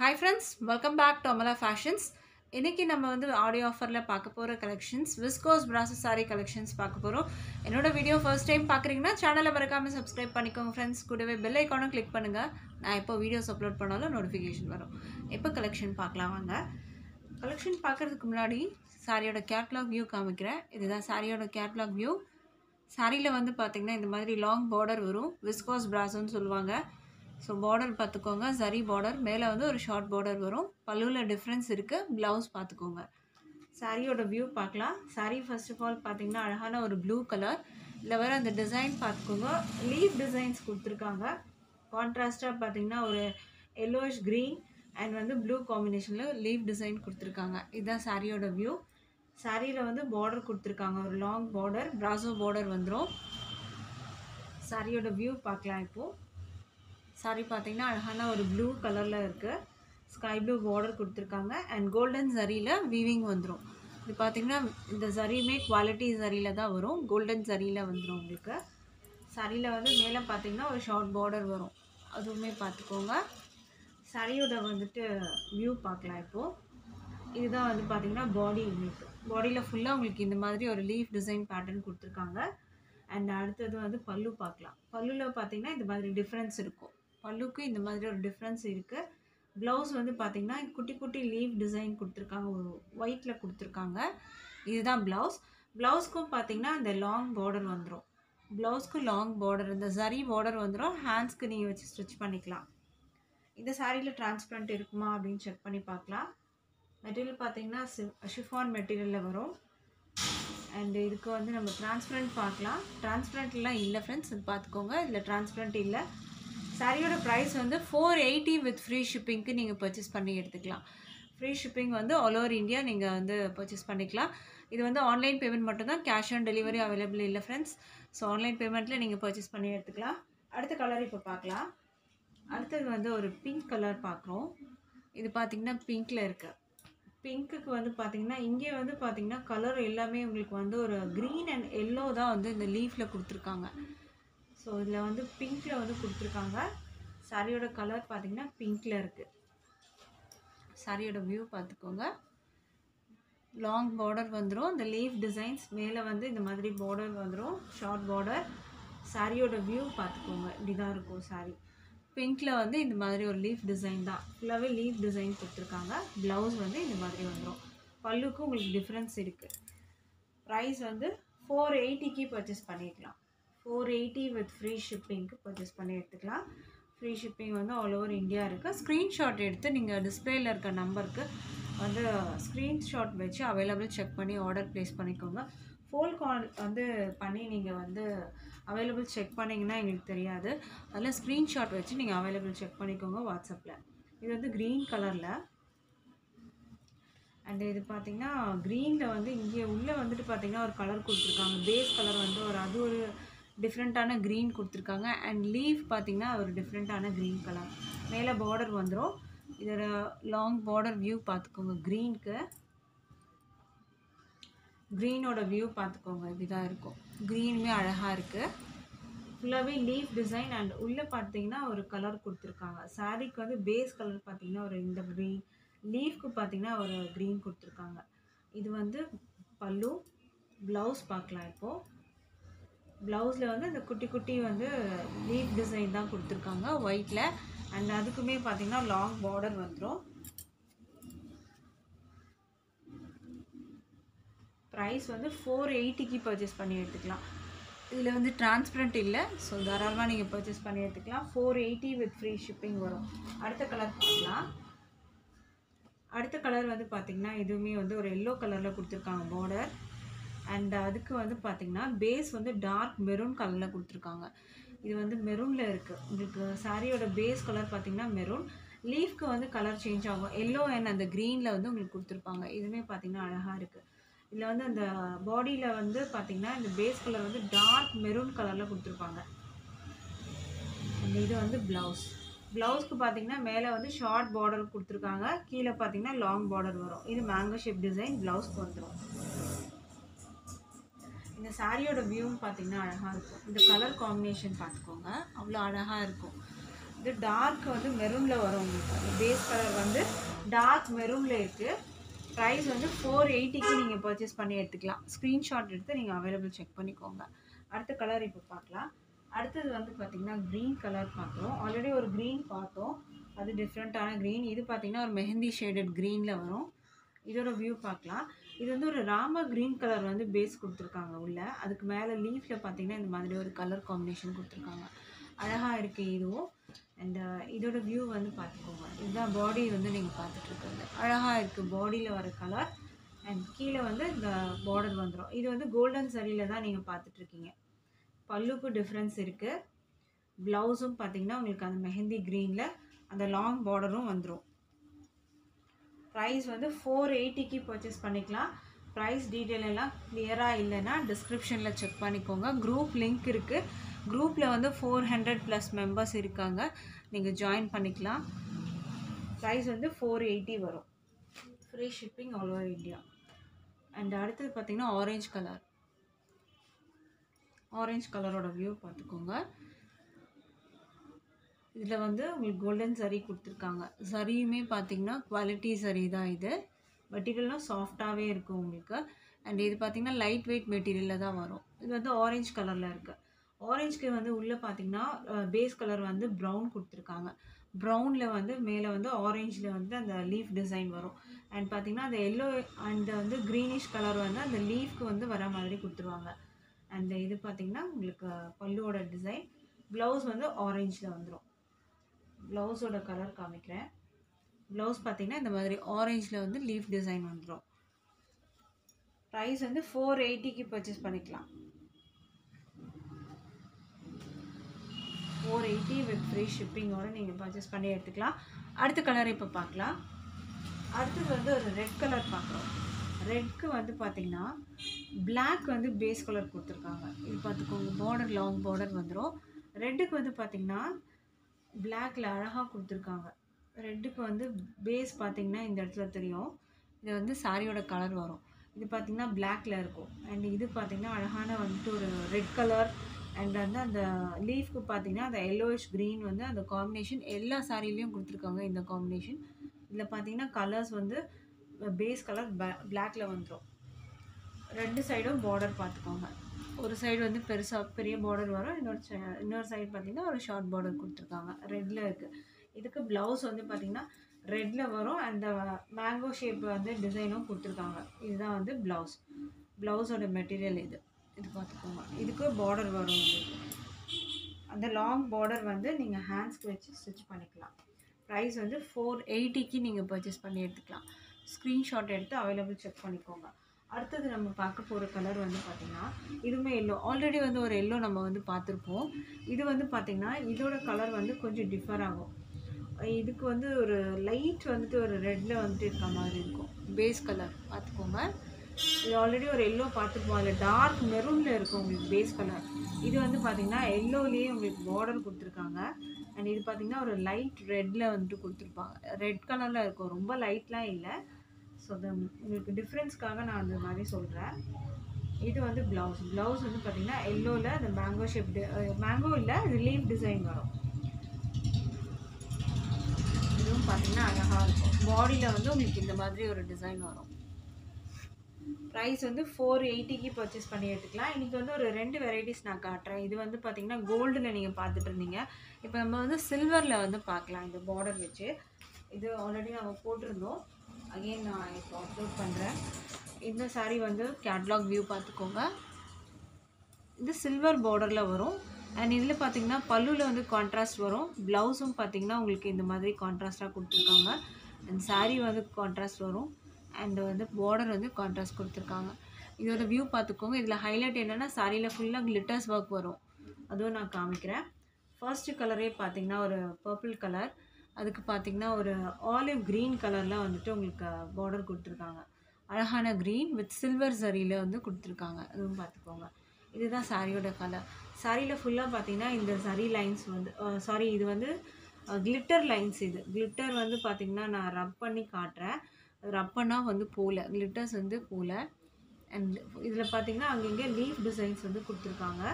Hi friends welcome back to Amala Fashions இன்றைக்கி நம்ம வந்து ஆடியோ ஆஃபரில் பார்க்க போகிற collections viscose process sari collections பார்க்க போகிறோம் என்னோடய வீடியோ ஃபர்ஸ்ட் டைம் பார்க்குறீங்கன்னா சேனலை மறக்காமல் சப்ஸ்கிரைப் பண்ணிக்கோங்க ஃப்ரெண்ட்ஸ் கூடவே பெல் ஐக்கானும் கிளிக் பண்ணுங்கள் நான் எப்போ வீடியோஸ் அப்லோட் பண்ணாலும் நோட்டிஃபிகேஷன் வரும். எப்போ கலெக்ஷன் பார்க்கலாம் வாங்க. கலெக்ஷன் பார்க்குறதுக்கு முன்னாடி சாரியோட கேட்லாக் வியூ காமிக்கிறேன். இதுதான் சாரியோட கேட்லாக் வியூ சாரியில் வந்து பார்த்திங்கன்னா இந்த மாதிரி லாங் பார்டர் வரும். விஸ்கோஸ் பிராசோன்னு சொல்லுவாங்க. ஸோ பார்டர் பார்த்துக்கோங்க சரி பார்டர் மேலே வந்து ஒரு ஷார்ட் பார்டர் வரும். பல்லுவில் டிஃப்ரென்ஸ் இருக்குது ப்ளவுஸ் பார்த்துக்கோங்க சாரியோட வியூ பார்க்கலாம் சாரி ஃபர்ஸ்ட் ஆஃப் ஆல் பார்த்தீங்கன்னா அழகான ஒரு ப்ளூ கலர் இதில் வர அந்த டிசைன் பார்த்துக்கோங்க லீஃப் டிசைன்ஸ் கொடுத்துருக்காங்க. கான்ட்ராஸ்ட்டாக பார்த்தீங்கன்னா ஒரு எல்லோஷ் க்ரீன் அண்ட் வந்து ப்ளூ காம்பினேஷனில் லீஃப் டிசைன் கொடுத்துருக்காங்க. இதுதான் சாரியோட வியூ சாரியில் வந்து பார்டர் கொடுத்துருக்காங்க. ஒரு லாங் பார்டர் ப்ராசோ பார்டர் வந்துடும் சாரியோட வியூ பார்க்கலாம் இப்போது சாரி பார்த்தீங்கன்னா அழகான ஒரு ப்ளூ கலரில் இருக்குது ஸ்கை ப்ளூ பார்டர் கொடுத்துருக்காங்க. அண்ட் கோல்டன் சரியில் வீவிங் வந்துடும் இது பார்த்தீங்கன்னா இந்த சரியுமே குவாலிட்டி சரியில் தான் வரும். கோல்டன் சரியில் வந்துடும் உங்களுக்கு. சரியில் வந்து மேலே பார்த்தீங்கன்னா ஒரு ஷார்ட் பார்டர் வரும். அதுவுமே பார்த்துக்கோங்க சரியோட வந்துட்டு வியூ பார்க்கலாம் இப்போது இதுதான் வந்து பார்த்தீங்கன்னா பாடி உங்களுக்கு பாடியில் ஃபுல்லாக உங்களுக்கு இந்த மாதிரி ஒரு லீஃப் டிசைன் பேட்டர்ன் கொடுத்துருக்காங்க. அண்ட் அடுத்தது வந்து பல்லு பார்க்கலாம் பல்லுவில் பார்த்தீங்கன்னா இந்த மாதிரி டிஃப்ரென்ஸ் இருக்கும். பல்லுக்கு இந்த மாதிரி ஒரு டிஃப்ரென்ஸ் இருக்குது ப்ளவுஸ் வந்து பார்த்திங்கன்னா குட்டி குட்டி லீவ் டிசைன் கொடுத்துருக்காங்க. ஒரு ஒயிட்டில் கொடுத்துருக்காங்க. இதுதான் ப்ளவுஸ் ப்ளவுஸ்க்கும் பார்த்தீங்கன்னா இந்த லாங் பார்டர் வந்துடும் ப்ளவுஸ்க்கு லாங் பார்டர் இந்த சரி பார்டர் வந்துடும் ஹேண்ட்ஸ்க்கு நீங்கள் வச்சு ஸ்டிச் பண்ணிக்கலாம். இந்த சாரியில் டிரான்ஸ்பரண்ட் இருக்குமா அப்படின்னு செக் பண்ணி பார்க்கலாம். மெட்டீரியல் பார்த்தீங்கன்னா ஷிஃபான் மெட்டீரியலில் வரும். அண்ட் இதுக்கு வந்து நம்ம டிரான்ஸ்பரண்ட் பார்க்கலாம். டிரான்ஸ்பரண்ட்லாம் இல்லை ஃப்ரெண்ட்ஸ் பார்த்துக்கோங்க இதில் டிரான்ஸ்பரண்ட் இல்லை. சாரியோட ப்ரைஸ் வந்து ஃபோர் எயிட்டி வித் ஃப்ரீ ஷிப்பிங்க்கு நீங்கள் பர்ச்சேஸ் பண்ணி எடுத்துக்கலாம். ஃப்ரீ ஷிப்பிங் வந்து ஆல் ஓவர் இந்தியா நீங்கள் வந்து பர்ச்சேஸ் பண்ணிக்கலாம். இது வந்து ஆன்லைன் பேமெண்ட் மட்டும்தான் கேஷ் ஆன் டெலிவரி அவைலபிள் இல்லை ஃப்ரெண்ட்ஸ் ஸோ ஆன்லைன் பேமெண்ட்டில் நீங்கள் பர்ச்சேஸ் பண்ணி எடுத்துக்கலாம். அடுத்த கலர் இப்போ பார்க்கலாம். அடுத்தது வந்து ஒரு பிங்க் கலர் பார்க்குறோம். இது பார்த்திங்கன்னா பிங்க்கில் இருக்குது பிங்க்குக்கு வந்து பார்த்திங்கன்னா இங்கே வந்து பார்த்திங்கன்னா கலர் எல்லாமே உங்களுக்கு வந்து ஒரு க்ரீன் அண்ட் எல்லோ தான் வந்து இந்த லீஃபில் கொடுத்துருக்காங்க. ஸோ இதில் வந்து பிங்க்கில் வந்து கொடுத்துருக்காங்க. சாரியோட கலர் பார்த்திங்கன்னா பிங்க்கில் இருக்குது சாரியோட வியூ பார்த்துக்கோங்க லாங் பார்டர் வந்துடும் இந்த லீஃப் டிசைன்ஸ் மேலே வந்து இந்த மாதிரி பார்டர் வந்துடும் ஷார்ட் பார்டர் சாரியோட வியூ பார்த்துக்கோங்க இப்படி தான் இருக்கும் சாரி பிங்க்கில் வந்து இந்த மாதிரி ஒரு லீஃப் டிசைன் தான். ஃபுல்லாகவே லீஃப் டிசைன் கொடுத்துருக்காங்க. ப்ளவுஸ் வந்து இந்த மாதிரி வந்துடும் பல்லுக்கும் உங்களுக்கு டிஃப்ரென்ஸ் இருக்குது ப்ரைஸ் வந்து ஃபோர் எயிட்டிக்கு பர்ச்சேஸ் பண்ணிக்கலாம் ஃபோர் எயிட்டி வித் ஃப்ரீ ஷிப்பிங்க்கு பர்ச்சேஸ் பண்ணி எடுத்துக்கலாம். ஃப்ரீ ஷிப்பிங் வந்து ஆல் ஓவர் இந்தியா இருக்குது ஸ்க்ரீன்ஷாட் எடுத்து நீங்கள் டிஸ்பிளேயில் இருக்க நம்பருக்கு வந்து ஸ்க்ரீன்ஷாட் வச்சு அவைலபிள் செக் பண்ணி ஆர்டர் ப்ளேஸ் பண்ணிக்கோங்க. ஃபோல் கால் வந்து பண்ணி நீங்கள் வந்து அவைலபிள் செக் பண்ணிங்கன்னா எங்களுக்கு தெரியாது. அதில் ஸ்க்ரீன்ஷாட் வச்சு நீங்கள் அவைலபிள் செக் பண்ணிக்கோங்க வாட்ஸ்அப்பில் இது வந்து க்ரீன் கலரில் அண்ட் இது பார்த்திங்கன்னா க்ரீனில் வந்து இங்கே உள்ளே வந்துட்டு பார்த்திங்கன்னா ஒரு கலர் கொடுத்துருக்காங்க. பேஸ் கலர் வந்து ஒரு அது ஒரு டிஃப்ரெண்ட்டான க்ரீன் கொடுத்துருக்காங்க. அண்ட் லீஃப் பார்த்திங்கன்னா ஒரு டிஃப்ரெண்ட்டான க்ரீன் கலர் மேலே பார்டர் வந்துடும் இதோட லாங் பார்டர் வியூ பார்த்துக்கோங்க. க்ரீனுக்கு க்ரீனோட வியூ பார்த்துக்கோங்க. இப்படிதான் இருக்கும். க்ரீனுமே அழகாக இருக்குது ஃபுல்லாகவே லீஃப் டிசைன் அண்ட் உள்ளே பார்த்தீங்கன்னா ஒரு கலர் கொடுத்துருக்காங்க. சாரீக்கு வந்து பேஸ் கலர் பார்த்தீங்கன்னா ஒரு இந்த க்ரீன் லீஃப்க்கு பார்த்தீங்கன்னா ஒரு க்ரீன் கொடுத்துருக்காங்க. இது வந்து பல்லு ப்ளவுஸ் பார்க்கலாம் இப்போது ப்ளவுஸில் வந்து அந்த குட்டி குட்டி வந்து லீஃப் டிசைன் தான் கொடுத்துருக்காங்க ஒயிட்டில் அண்ட் அதுக்குமே பார்த்திங்கன்னா லாங் பார்டர் வந்துடும் ப்ரைஸ் வந்து ஃபோர் எயிட்டிக்கு பர்ச்சேஸ் பண்ணி எடுத்துக்கலாம். இதில் வந்து டிரான்ஸ்பரண்ட் இல்லை ஸோ தாராளமாக நீங்கள் பர்ச்சேஸ் பண்ணி எடுத்துக்கலாம். Four eighty with free shipping வரும். அடுத்த கலர் பார்க்கலாம். அடுத்த கலர் வந்து பார்த்திங்கன்னா இதுவுமே வந்து ஒரு எல்லோ கலரில் கொடுத்துருக்காங்க பார்டர் அண்ட் அதுக்கு வந்து பார்த்திங்கன்னா பேஸ் வந்து டார்க் மெரூன் கலரில் கொடுத்துருக்காங்க. இது வந்து மெரூனில் இருக்குது உங்களுக்கு சாரியோட பேஸ் கலர் பார்த்திங்கன்னா மெரூன் லீஃப்க்கு வந்து கலர் சேஞ்ச் ஆகும். எல்லோ அண்ட் அந்த க்ரீனில் வந்து உங்களுக்கு கொடுத்துருப்பாங்க. இதுவுமே பார்த்திங்கன்னா அழகாக இருக்குது இதில் வந்து அந்த பாடியில் வந்து பார்த்திங்கன்னா இந்த பேஸ் கலர் வந்து டார்க் மெரூன் கலரில் கொடுத்துருப்பாங்க. அந்த இது வந்து ப்ளவுஸ் ப்ளவுஸ்க்கு பார்த்தீங்கன்னா மேலே வந்து ஷார்ட் பார்டர் கொடுத்துருக்காங்க. கீழே பார்த்தீங்கன்னா லாங் பார்டர் வரும். இது மேங்கோ ஷேப் டிசைன் ப்ளவுஸ்க்கு வந்துடும் இந்த சாரியோட வியூவும் பார்த்தீங்கன்னா அழகாக இருக்கும். இந்த கலர் காம்பினேஷன் பார்த்துக்கோங்க. அவ்வளோ அழகாக இருக்கும். இது டார்க் வந்து மெரூனில் வரும் உங்களுக்கு. பேஸ் கலர் வந்து டார்க் மெரூனில் இருக்குது ப்ரைஸ் வந்து ஃபோர் எயிட்டிக்கு நீங்கள் பர்ச்சேஸ் பண்ணி எடுத்துக்கலாம். ஸ்க்ரீன்ஷாட் எடுத்து நீங்கள் அவைலபிள் செக் பண்ணிக்கோங்க. அடுத்த கலர் இப்போ பார்க்கலாம். அடுத்தது வந்து பார்த்திங்கன்னா க்ரீன் கலர் பார்க்குறோம். ஆல்ரெடி ஒரு க்ரீன் பார்த்தோம். அது டிஃப்ரெண்ட்டான க்ரீன் இது பார்த்திங்கன்னா ஒரு மெஹந்தி ஷேடட் க்ரீனில் வரும். இதோட வியூ பார்க்கலாம். இது வந்து ஒரு ராம க்ரீன் கலர் வந்து பேஸ் கொடுத்துருக்காங்க உள்ள. அதுக்கு மேலே லீஃபில் பார்த்தீங்கன்னா இந்த மாதிரி ஒரு கலர் காம்பினேஷன் கொடுத்துருக்காங்க. அழகாக இருக்குது இதுவும். அண்ட் uh, இதோட வியூ வந்து பார்த்துக்கோங்க. இதுதான் பாடி வந்து நீங்கள் பார்த்துட்ருக்குறது அழகாக இருக்குது பாடியில் வர கலர் அண்ட் கீழே வந்து இந்த பார்டர் வந்துடும் இது வந்து கோல்டன் சரியில் தான் நீங்கள் பார்த்துட்ருக்கீங்க பல்லுக்கும் டிஃப்ரென்ஸ் இருக்குது ப்ளவுஸும் பார்த்தீங்கன்னா உங்களுக்கு அந்த மெஹந்தி க்ரீனில் அந்த லாங் பார்டரும் வந்துடும் ப்ரைஸ் வந்து ஃபோர் எயிட்டிக்கு பர்ச்சேஸ் பண்ணிக்கலாம். ப்ரைஸ் டீட்டெயில் எல்லாம் கிளியராக இல்லைன்னா டிஸ்கிரிப்ஷனில் செக் பண்ணிக்கோங்க. குரூப் லிங்க் இருக்குது குரூப்பில் வந்து ஃபோர் ஹண்ட்ரட் ப்ளஸ் மெம்பர்ஸ் இருக்காங்க. நீங்கள் ஜாயின் பண்ணிக்கலாம். ப்ரைஸ் வந்து ஃபோர் எயிட்டி வரும். Free shipping all over India and அடுத்தது பார்த்திங்கன்னா ஆரஞ்ச் கலர் ஆரஞ்ச் கலரோட வியூ பார்த்துக்கோங்க. இதில் வந்து உங்களுக்கு கோல்டன் சரி கொடுத்துருக்காங்க. சரியுமே பார்த்தீங்கன்னா குவாலிட்டி சரி தான் இது. மெட்டீரியல்லாம் சாஃப்டாகவே இருக்கும் உங்களுக்கு. அண்ட் இது பார்த்தீங்கன்னா லைட் வெயிட் மெட்டீரியலில் தான் வரும். இது வந்து ஆரஞ்ச் கலரில் இருக்குது ஆரஞ்சுக்கு வந்து உள்ளே பார்த்தீங்கன்னா பேஸ் கலர் வந்து ப்ரௌன் கொடுத்துருக்காங்க. ப்ரௌனில் வந்து மேலே வந்து ஆரஞ்சில் வந்து அந்த லீஃப் டிசைன் வரும். அண்ட் பார்த்தீங்கன்னா அந்த எல்லோ அண்ட் வந்து க்ரீனிஷ் கலர் வந்து அந்த லீஃப்க்கு வந்து வர மாதிரி கொடுத்துருவாங்க. அண்ட் இது பார்த்தீங்கன்னா உங்களுக்கு பல்லுவோட டிசைன் ப்ளவுஸ் வந்து ஆரஞ்சில் வந்துடும் ப்ளவுஸோட கலர் காமிக்கிறேன். ப்ளவுஸ் பார்த்தீங்கன்னா இந்த மாதிரி ஆரஞ்சில் வந்து லீஃப் டிசைன் வந்துடும் ப்ரைஸ் வந்து ஃபோர் எயிட்டிக்கு பர்ச்சேஸ் பண்ணிக்கலாம். ஃபோர் எயிட்டி வித் ஃப்ரீ ஷிப்பிங்கோட நீங்கள் பர்ச்சேஸ் பண்ணி எடுத்துக்கலாம். அடுத்த கலர் இப்போ பார்க்கலாம். அடுத்தது வந்து ஒரு ரெட் கலர் பார்க்குறோம். ரெட்க்கு வந்து பார்த்திங்கன்னா பிளாக் வந்து பேஸ் கலர் கொடுத்துருக்காங்க. இது பார்த்துக்கோங்க பார்டர் லாங் பார்டர் வந்துடும் ரெட்டுக்கு வந்து பார்த்திங்கன்னா பிளாக்ல அழகாக கொடுத்துருக்காங்க. ரெட்டுக்கு வந்து பேஸ் பார்த்தீங்கன்னா இந்த இடத்துல தெரியும். இது வந்து சாரியோட கலர் வரும். இது பார்த்தீங்கன்னா பிளாக்ல இருக்கும். அண்ட் இது பார்த்தீங்கன்னா அழகான வந்துட்டு ஒரு ரெட் கலர் அண்ட் வந்து அந்த லீஃப்க்கு பார்த்தீங்கன்னா அந்த எல்லோயிஷ் க்ரீன் வந்து அந்த காம்பினேஷன் எல்லா சாரிலையும் கொடுத்துருக்காங்க இந்த காம்பினேஷன் இதில் பார்த்தீங்கன்னா கலர்ஸ் வந்து பேஸ் கலர் பிளாக்ல வந்துடும் ரெண்டு சைடும் பார்டர் பார்த்துக்கோங்க ஒரு சைடு வந்து பெருசாக பெரிய பார்டர் வரும். இன்னொரு இன்னொரு சைடு பார்த்தீங்கன்னா ஒரு ஷார்ட் பார்டர் கொடுத்துருக்காங்க. ரெட்டில் இருக்குது இதுக்கு ப்ளவுஸ் வந்து பார்த்தீங்கன்னா ரெட்டில் வரும். அந்த மேங்கோ ஷேப் வந்து டிசைனும் கொடுத்துருக்காங்க. இதுதான் வந்து ப்ளவுஸ் ப்ளவுஸோட மெட்டீரியல் இது. இது பார்த்துக்கோங்க. இதுக்கு பார்டர் வரும் அந்த லாங் பார்டர் வந்து நீங்கள் ஹேண்ட்ஸ்க்கு வச்சு ஸ்டிச் பண்ணிக்கலாம். ப்ரைஸ் வந்து ஃபோர் எயிட்டிக்கு நீங்கள் பர்ச்சேஸ் பண்ணி எடுத்துக்கலாம். ஸ்க்ரீன்ஷாட் எடுத்து அவைலபிள் செக் பண்ணிக்கோங்க. அடுத்தது நம்ம பார்க்க போகிற கலர் வந்து பார்த்திங்கன்னா இதுவுமே எல்லோ ஆல்ரெடி வந்து ஒரு எல்லோ நம்ம வந்து பார்த்துருப்போம். இது வந்து பார்த்திங்கன்னா இதோட கலர் வந்து கொஞ்சம் டிஃபர் ஆகும். இதுக்கு வந்து ஒரு லைட் வந்துட்டு ஒரு ரெட்டில் வந்துட்டு இருக்க மாதிரி இருக்கும். பேஸ் கலர் பார்த்துக்கோங்க. இது ஆல்ரெடி ஒரு எல்லோ பார்த்துருப்போம். அதில் டார்க் மெரூனில் இருக்கும் உங்களுக்கு பேஸ் கலர் இது வந்து பார்த்திங்கன்னா எல்லோலேயே உங்களுக்கு பார்டர் கொடுத்துருக்காங்க. அண்ட் இது பார்த்திங்கன்னா ஒரு லைட் ரெட்டில் வந்துட்டு கொடுத்துருப்பாங்க. ரெட் கலரில் இருக்கும். ரொம்ப லைட்லாம் இல்லை. ஸோ அது உங்களுக்கு டிஃப்ரென்ஸ்க்காக நான் அந்த மாதிரி சொல்கிறேன் இது வந்து ப்ளவுஸ் ப்ளவுஸ் வந்து பார்த்திங்கன்னா எல்லோவில் அந்த மேங்கோ ஷேப் மேங்கோ இல்லை ரிலீஃப் டிசைன் வரும். இதுவும் பார்த்தீங்கன்னா அழகாக இருக்கும். பாடியில் வந்து உங்களுக்கு இந்த மாதிரி ஒரு டிசைன் வரும். ப்ரைஸ் வந்து ஃபோர் எயிட்டிக்கு பர்ச்சேஸ் பண்ணி எடுத்துக்கலாம். இன்றைக்கி வந்து ஒரு ரெண்டு வெரைட்டிஸ் நான் காட்டுறேன். இது வந்து பார்த்திங்கன்னா கோல்டில் நீங்கள் பார்த்துட்டு இருந்தீங்க. இப்போ நம்ம வந்து சில்வரில் வந்து பார்க்கலாம். இந்த பார்டர் வச்சு. இது ஆல்ரெடி நம்ம போட்டிருந்தோம். அகெயின் நான் இப்போ அப்லோட் பண்ணுறேன் இந்த சாரீ வந்து கேட்லாக் வியூ பார்த்துக்கோங்க. இது சில்வர் பார்டரில் வரும். அண்ட் இதில் பார்த்தீங்கன்னா பல்லுவில் வந்து கான்ட்ராஸ்ட் வரும். ப்ளவுஸும் பார்த்தீங்கன்னா உங்களுக்கு இந்த மாதிரி கான்ட்ராஸ்ட்டாக கொடுத்துருக்காங்க. அண்ட் சாரீ வந்து கான்ட்ராஸ்ட் வரும். அண்ட் வந்து பார்டர் வந்து கான்ட்ராஸ்ட் கொடுத்துருக்காங்க. இதோட வியூ பார்த்துக்கோங்க. இதில் ஹைலைட் என்னென்னா சாரியில் ஃபுல்லாக கிளிட்டர்ஸ் ஒர்க் வரும். அதுவும் நான் காமிக்கிறேன். ஃபர்ஸ்ட் கலரே பார்த்தீங்கன்னா ஒரு பர்பிள் கலர் அதுக்கு பார்த்தீங்கன்னா ஒரு ஆலிவ் க்ரீன் கலரில் வந்துட்டு உங்களுக்கு பார்டர் கொடுத்துருக்காங்க. அழகான க்ரீன் வித் சில்வர் சரியில் வந்து கொடுத்துருக்காங்க. அதுவும் பார்த்துக்கோங்க இதுதான் சாரியோட கலர் சாரியில் ஃபுல்லாக பார்த்தீங்கன்னா இந்த சரி லைன்ஸ் வந்து சாரி இது வந்து கிளிட்டர் லைன்ஸ் இது. கிளிட்டர் வந்து பார்த்திங்கன்னா நான் ரப் பண்ணி காட்டுறேன். ரப் பண்ணால் வந்து போகல கிளிட்டர்ஸ் வந்து போகல அண்ட் இதில் பார்த்தீங்கன்னா அங்கங்கே லீஃப் டிசைன்ஸ் வந்து கொடுத்துருக்காங்க.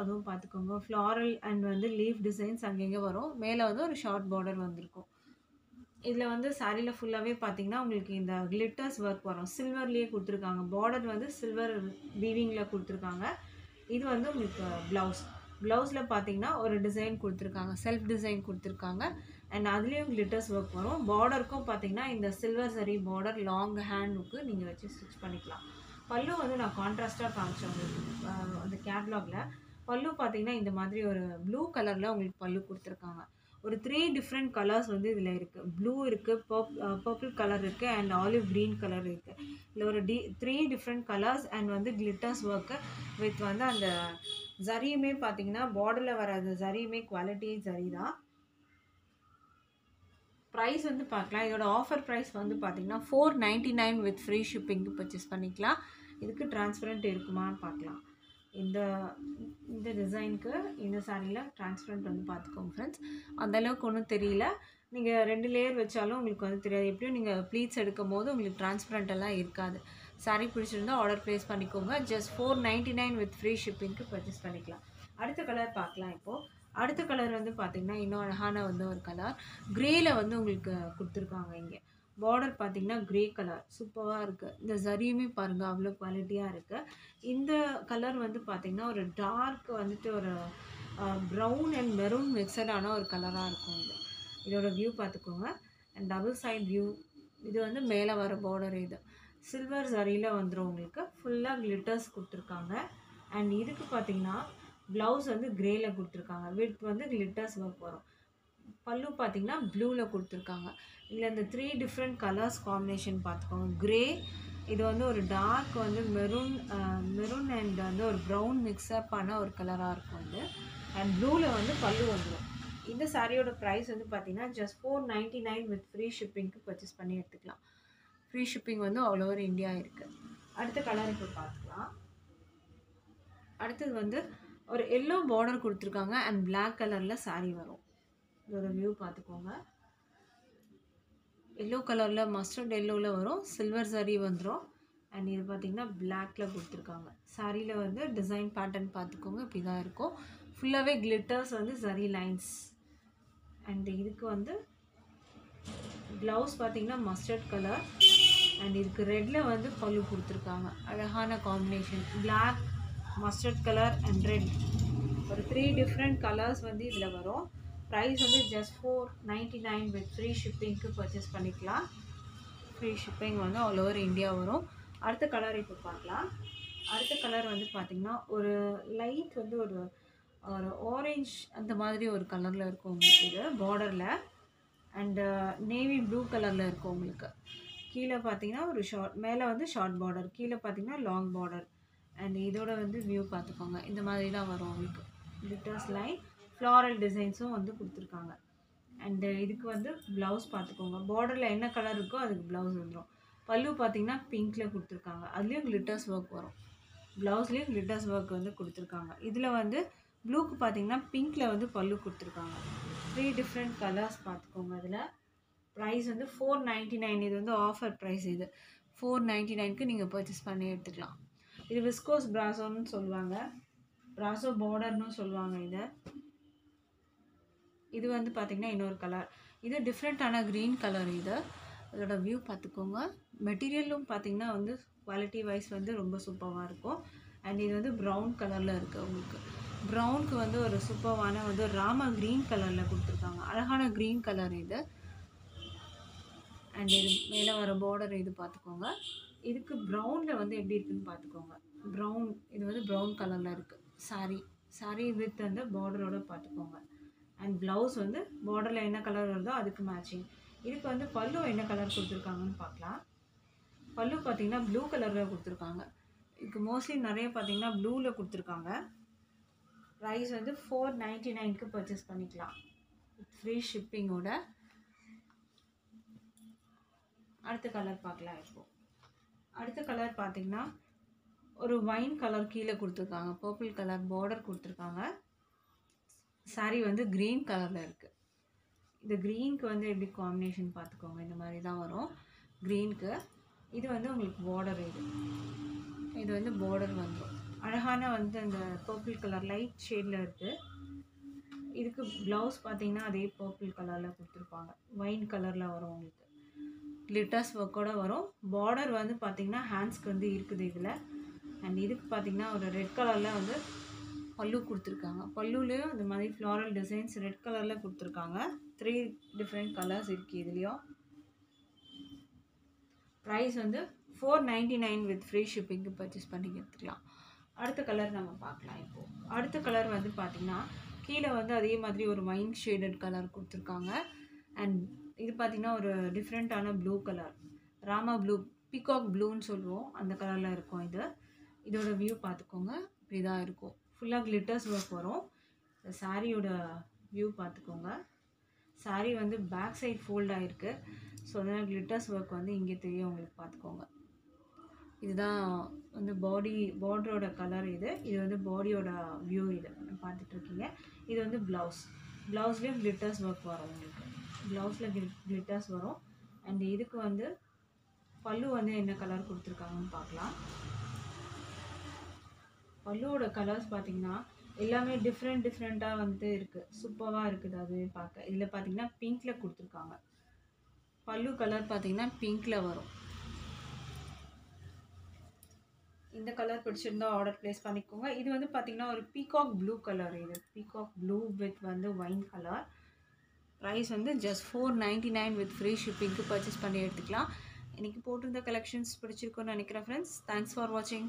அதுவும் பார்த்துக்கோங்க ஃப்ளாரல் அண்ட் வந்து லீஃப் டிசைன்ஸ் அங்கங்கே வரும். மேலே வந்து ஒரு ஷார்ட் பார்டர் வந்திருக்கும். இதில் வந்து சாரியில் ஃபுல்லாகவே பார்த்தீங்கன்னா உங்களுக்கு இந்த கிளிட்டர்ஸ் ஒர்க் வரும். சில்வர்லேயே கொடுத்துருக்காங்க. பார்டர் வந்து சில்வர் வீவிங்கில் கொடுத்துருக்காங்க. இது வந்து உங்களுக்கு ப்ளவுஸ் ப்ளவுஸில் பார்த்தீங்கன்னா ஒரு டிசைன் கொடுத்துருக்காங்க. செல்ஃப் டிசைன் கொடுத்துருக்காங்க. அண்ட் அதுலேயும் கிளிட்டர்ஸ் ஒர்க் வரும். பார்டருக்கும் பார்த்தீங்கன்னா இந்த சில்வர் சரி பார்டர் லாங் ஹேண்டுக்கு நீங்கள் வச்சு ஸ்டிச் பண்ணிக்கலாம். பல்லு வந்து நான் கான்ட்ராஸ்ட்டாக காமிச்சேன் உங்களுக்கு அந்த கேட்லாகில் பல்லு பார்த்தீங்கன்னா இந்த மாதிரி ஒரு ப்ளூ கலரில் உங்களுக்கு பல்லு கொடுத்துருக்காங்க. ஒரு த்ரீ டிஃப்ரெண்ட் கலர்ஸ் வந்து இதில் இருக்குது ப்ளூ இருக்குது பர்ப் பர்பிள் கலர் இருக்குது அண்ட் ஆலிவ் க்ரீன் கலர் இருக்குது இதில் ஒரு டி த்ரீ டிஃப்ரெண்ட் கலர்ஸ் அண்ட் வந்து கிளிட்டர்ஸ் ஒர்க்கு வித் வந்து அந்த ஜரியுமே பார்த்தீங்கன்னா பார்டரில் வர அந்த ஜரியுமே குவாலிட்டி ஜரி தான். ப்ரைஸ் வந்து பார்க்கலாம் இதோட ஆஃபர் ப்ரைஸ் வந்து பார்த்தீங்கன்னா four ninety nine with free ஷிப்பிங்க்கு purchase பண்ணிக்கலாம். இதுக்கு டிரான்ஸ்பரண்ட் இருக்குமான்னு பார்க்கலாம் இந்த இந்த டிசைனுக்கு இந்த சாரியில் டிரான்ஸ்பரண்ட் வந்து பார்த்துக்கோங்க ஃப்ரெண்ட்ஸ் அந்தளவுக்கு ஒன்றும் தெரியல. நீங்கள் ரெண்டு லேயர் வச்சாலும் உங்களுக்கு வந்து தெரியாது. எப்படியும் நீங்கள் ப்ளீட்ஸ் எடுக்கும் போது உங்களுக்கு டிரான்ஸ்பரண்ட்டெல்லாம் இருக்காது. சாரி பிடிச்சிருந்தா ஆர்டர் ப்ளேஸ் பண்ணிக்கோங்க. Just four ninety nine with free ஷிப்பிங்க்கு purchase பண்ணிக்கலாம். அடுத்த கலர் பார்க்கலாம் இப்போது அடுத்த கலர் வந்து பார்த்திங்கன்னா இன்னும் அழகான வந்து ஒரு கலர் க்ரேயில் வந்து உங்களுக்கு கொடுத்துருக்காங்க இங்கே. பார்டர் பார்த்தீங்கன்னா க்ரே கலர் சூப்பராக இருக்குது இந்த ஜரியுமே பாருங்கள் அவ்வளோ குவாலிட்டியாக இருக்குது இந்த கலர் வந்து பார்த்திங்கன்னா ஒரு டார்க் வந்துட்டு ஒரு ப்ரௌன் அண்ட் மெரூன் மிக்சடான ஒரு கலராக இருக்கும் இது. இதோட வியூ பார்த்துக்கோங்க அண்ட் டபுள் சைட் வியூ இது வந்து மேலே வர பார்டர் இது. சில்வர் ஜரியில் வந்துடும் உங்களுக்கு. ஃபுல்லாக கிளிட்டர்ஸ் கொடுத்துருக்காங்க. அண்ட் இதுக்கு பார்த்தீங்கன்னா ப்ளவுஸ் வந்து க்ரேயில் கொடுத்துருக்காங்க. வித் வந்து கிளிட்டர்ஸ் ஒர்க் வரும் பல்லு பார்த்தீங்கன்னா ப்ளூவில் கொடுத்துருக்காங்க. இதில் இந்த த்ரீ டிஃப்ரெண்ட் கலர்ஸ் காம்பினேஷன் பார்த்துக்கோங்க க்ரே இது வந்து ஒரு டார்க் வந்து மெரூன் மெரூன் அண்ட் வந்து ஒரு ப்ரௌன் மிக்ஸப்பான ஒரு கலராக இருக்கும் வந்து அண்ட் ப்ளூவில் வந்து பல்லு வந்துடும் இந்த சாரியோட ப்ரைஸ் வந்து பார்த்தீங்கன்னா just four ninety nine with free ஷிப்பிங்க்கு purchase பண்ணி எடுத்துக்கலாம். ஃப்ரீ ஷிப்பிங் வந்து ஆல் ஓவர் இந்தியா இருக்குது அடுத்த கலர் இப்போ பார்த்துக்கலாம் அடுத்தது வந்து ஒரு எல்லோ பார்டர் கொடுத்துருக்காங்க அண்ட் பிளாக் கலரில் saree வரும். இதோட வியூ பார்த்துக்கோங்க. எல்லோ கலரில் மஸ்டர்ட் எல்லோவில் வரும். சில்வர் சரி வந்துடும் அண்ட் இது பார்த்தீங்கன்னா பிளாக்கில் கொடுத்துருக்காங்க. சாரியில் வந்து டிசைன் பேட்டர்ன் பார்த்துக்கோங்க. இப்படி தான் இருக்கும். ஃபுல்லாகவே கிளிட்டர்ஸ் வந்து சரி லைன்ஸ் அண்ட் இதுக்கு வந்து ப்ளவுஸ் பார்த்திங்கன்னா மஸ்டர்ட் கலர் அண்ட் இதுக்கு ரெட்டில் வந்து பல்லு கொடுத்துருக்காங்க. அழகான combination black mustard colour and red ஒரு த்ரீ டிஃப்ரெண்ட் கலர்ஸ் வந்து இதில் வரும். ப்ரைஸ் வந்து just four ninety nine with free ஷிப்பிங்க்கு purchase பண்ணிக்கலாம். ஃப்ரீ ஷிப்பிங் வந்து ஆல் ஓவர் இந்தியா வரும். அடுத்த கலர் இப்போ பார்க்கலாம். அடுத்த கலர் வந்து பார்த்திங்கன்னா ஒரு லைட் வந்து ஒரு ஒரு ஆரஞ்ச் அந்த மாதிரி ஒரு கலரில் இருக்கும் உங்களுக்கு இது பார்டரில் அண்டு நேவி ப்ளூ கலரில் இருக்கும் உங்களுக்கு. கீழே பார்த்தீங்கன்னா ஒரு ஷார்ட் மேலே வந்து ஷார்ட் பார்டர் கீழே பார்த்தீங்கன்னா லாங் பார்டர் அண்ட் இதோட வந்து வியூ பார்த்துக்கோங்க இந்த மாதிரி தான் வரும் உங்களுக்கு. லிட்டர்ஸ் லைன் ஃப்ளாரல் டிசைன்ஸும் வந்து கொடுத்துருக்காங்க. அண்டு இதுக்கு வந்து ப்ளவுஸ் பார்த்துக்கோங்க பார்டரில் என்ன கலர் இருக்கோ அதுக்கு ப்ளவுஸ் வந்துடும் பல்லு பார்த்தீங்கன்னா பிங்க்கில் கொடுத்துருக்காங்க. அதுலேயும் கிளிட்டர்ஸ் ஒர்க் வரும். ப்ளவுஸ்லேயும் கிளிட்டர்ஸ் ஒர்க் வந்து கொடுத்துருக்காங்க. இதில் வந்து ப்ளூக்கு பார்த்தீங்கன்னா பிங்க்கில் வந்து பல்லு கொடுத்துருக்காங்க. த்ரீ டிஃப்ரெண்ட் கலர்ஸ் பார்த்துக்கோங்க அதில் ப்ரைஸ் வந்து ஃபோர் நைன்ட்டி நைன் இது வந்து ஆஃபர் ப்ரைஸ் இது. ஃபோர் நைன்ட்டி நைனுக்கு நீங்கள் பர்ச்சேஸ் பண்ணி எடுத்துக்கலாம். இது விஸ்கோஸ் பிராசோன்னு சொல்லுவாங்க. பிராசோ பார்டர்னு சொல்லுவாங்க இதை. இது வந்து பார்த்திங்கன்னா இன்னொரு கலர் இது டிஃப்ரெண்ட்டான க்ரீன் கலர் இது. இதோட வியூ பார்த்துக்கோங்க மெட்டீரியலும் பார்த்திங்கன்னா வந்து குவாலிட்டி வைஸ் வந்து ரொம்ப சூப்பராக இருக்கும். அண்ட் இது வந்து ப்ரௌன் கலரில் இருக்குது உங்களுக்கு. ப்ரௌனுக்கு வந்து ஒரு சூப்பரான வந்து ராம க்ரீன் கலரில் கொடுத்துருக்காங்க. அழகான க்ரீன் கலர் இது. அண்ட் இது மேலே வர பார்டர் இது பார்த்துக்கோங்க இதுக்கு ப்ரௌனில் வந்து எப்படி இருக்குன்னு பார்த்துக்கோங்க ப்ரௌன் இது வந்து ப்ரௌன் கலரில் இருக்குது சாரி சாரி வித் அந்த பார்டரோட பார்த்துக்கோங்க அண்ட் ப்ளவுஸ் வந்து பார்டரில் என்ன கலர் வருதோ அதுக்கு மேட்சிங் இதுக்கு வந்து பல்லு என்ன கலர் கொடுத்துருக்காங்கன்னு பார்க்கலாம். பல்லு பார்த்தீங்கன்னா ப்ளூ கலரில் கொடுத்துருக்காங்க. இதுக்கு மோஸ்ட்லி நிறைய பார்த்தீங்கன்னா ப்ளூவில் கொடுத்துருக்காங்க. ப்ரைஸ் வந்து ஃபோர் நைன்ட்டி நைனுக்கு பர்ச்சேஸ் பண்ணிக்கலாம். ஃப்ரீ ஷிப்பிங்கோட அடுத்த கலர் பார்க்கலாம் இப்போ. அடுத்த கலர் பார்த்தீங்கன்னா ஒரு வைன் கலர் கீழே கொடுத்துருக்காங்க. பர்பிள் கலர் பார்டர் கொடுத்துருக்காங்க. Saree வந்து க்ரீன் கலரில் இருக்குது இந்த க்ரீனுக்கு வந்து எப்படி காம்பினேஷன் பார்த்துக்கோங்க. இந்த மாதிரி தான் வரும். க்ரீனுக்கு இது வந்து உங்களுக்கு பார்டர் இது. இது வந்து பார்டர் வந்துடும் அழகான வந்து அந்த பர்பிள் கலர் லைட் ஷேடில் இருக்குது இதுக்கு ப்ளவுஸ் பார்த்தீங்கன்னா அதே பர்பிள் கலரில் கொடுத்துருப்பாங்க. வைன் கலரில் வரும் உங்களுக்கு. லிட்டர்ஸ் ஒர்க்கோட வரும். பார்டர் வந்து பார்த்திங்கன்னா ஹேண்ட்ஸ்க்கு வந்து இருக்குது இதில். அண்ட் இதுக்கு பார்த்தீங்கன்னா ஒரு ரெட் கலரில் வந்து பல்லு கொடுத்துருக்காங்க. பல்லுலேயும் இந்த மாதிரி ஃப்ளாரல் டிசைன்ஸ் ரெட் கலரில் கொடுத்துருக்காங்க. த்ரீ டிஃப்ரெண்ட் கலர்ஸ் இருக்குது இதுலேயும் ப்ரைஸ் வந்து four ninety nine with free ஷிப்பிங்க்கு purchase பண்ணி எடுத்துக்கலாம் அடுத்த கலர் நம்ம பார்க்கலாம் இப்போது அடுத்த கலர் வந்து பார்த்திங்கன்னா கீழே வந்து அதே மாதிரி ஒரு மைன் ஷேடட் கலர் கொடுத்துருக்காங்க. அண்ட் இது பார்த்திங்கன்னா ஒரு டிஃப்ரெண்ட்டான blue colour Rama blue peacock ப்ளூன்னு சொல்லுவோம். அந்த கலரில் இருக்கும் இது. இதோட வியூ பார்த்துக்கோங்க இப்படி தான் இருக்கும். ஃபுல்லாக கிளிட்டர்ஸ் ஒர்க் வரும் சாரியோட வியூ பார்த்துக்கோங்க. சாரீ வந்து பேக் சைட் ஃபோல்ட் ஆகிருக்கு ஸோ அதனால் கிளிட்டர்ஸ் ஒர்க் வந்து இங்கே தெரியும் உங்களுக்கு பார்த்துக்கோங்க. இதுதான் வந்து பாடி பார்டரோட கலர் இது. இது வந்து பாடியோட வியூ இது. பார்த்துட்ருக்கீங்க. இது வந்து ப்ளவுஸ் ப்ளவுஸ்லேயும் கிளிட்டர்ஸ் ஒர்க் வரும் உங்களுக்கு. ப்ளவுஸில் கிளிட்டர்ஸ் வரும். அண்ட் இதுக்கு வந்து பல்லு வந்து என்ன கலர் கொடுத்துருக்காங்கன்னு பார்க்கலாம். பல்லுவோட கலர்ஸ் பார்த்தீங்கன்னா எல்லாமே டிஃப்ரெண்ட் டிஃப்ரெண்ட்டாக வந்து இருக்குது சூப்பராக இருக்குது அது பார்க்க. இதில் பார்த்தீங்கன்னா பிங்க்கில் கொடுத்துருக்காங்க. பல்லு கலர் பார்த்தீங்கன்னா பிங்க்கில் வரும். இந்த கலர் பிடிச்சிருந்தா ஆர்டர் ப்ளேஸ் பண்ணிக்கோங்க. இது வந்து பார்த்தீங்கன்னா ஒரு பீகாக் ப்ளூ கலர் இது பீகாக் ப்ளூ வித் வந்து ஒயின் கலர் ப்ரைஸ் வந்து just four ninety nine with free ஷிப்பிங்க்கு purchase பண்ணி எடுத்துக்கலாம். இன்றைக்கி போட்டிருந்த கலெக்ஷன்ஸ் பிடிச்சிருக்குன்னு நினைக்கிறேன் ஃப்ரெண்ட்ஸ் தேங்க்ஸ் ஃபார் வாட்சிங்